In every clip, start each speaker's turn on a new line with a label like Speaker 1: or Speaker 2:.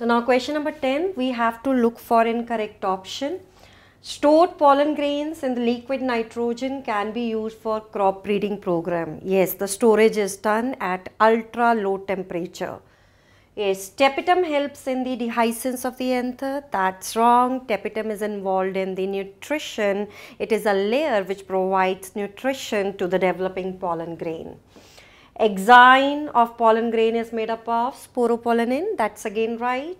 Speaker 1: So now question number 10, we have to look for incorrect option. Stored pollen grains in the liquid nitrogen can be used for crop breeding program. Yes, the storage is done at ultra low temperature. Yes, tapetum helps in the dehiscence of the anther. That's wrong. Tapetum is involved in the nutrition. It is a layer which provides nutrition to the developing pollen grain. Exine of pollen grain is made up of sporopollenin. That's again right.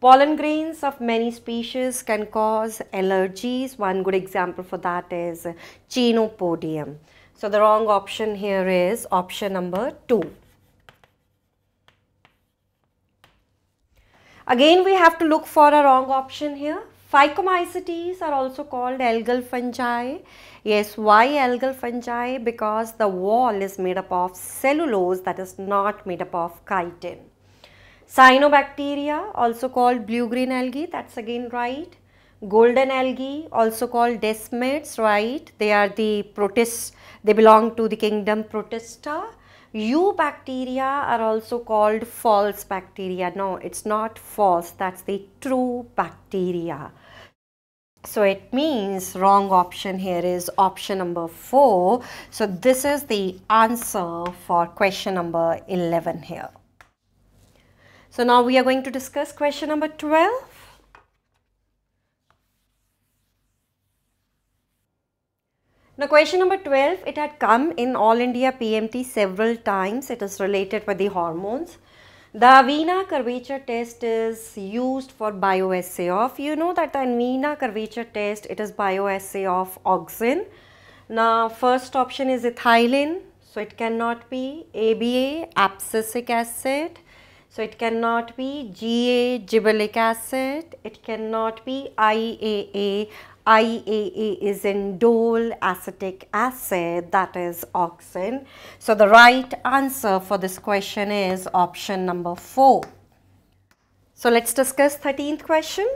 Speaker 1: Pollen grains of many species can cause allergies. One good example for that is Chenopodium. So the wrong option here is option number 2. Again we have to look for a wrong option here. Phycomycetes are also called algal fungi. Yes, why algal fungi? Because the wall is made up of cellulose that is not made up of chitin. Cyanobacteria, also called blue-green algae, that's again right. Golden algae, also called desmids, right? They are the protists, they belong to the kingdom Protista. Eubacteria are also called false bacteria. No, it's not false, that's the true bacteria. So it means wrong option here is option number 4. So this is the answer for question number 11 here. So now we are going to discuss question number 12. Now question number 12, it had come in All India PMT several times. It is related with the hormones. The Avena curvature test is used for bioassay of, you know that the Avena curvature test, it is bioassay of auxin. Now first option is ethylene, so it cannot be ABA, abscisic acid. So it cannot be GA, gibberellic acid. It cannot be IAA. IAA is indole acetic acid that is auxin. So the right answer for this question is option number 4. So let's discuss 13th question.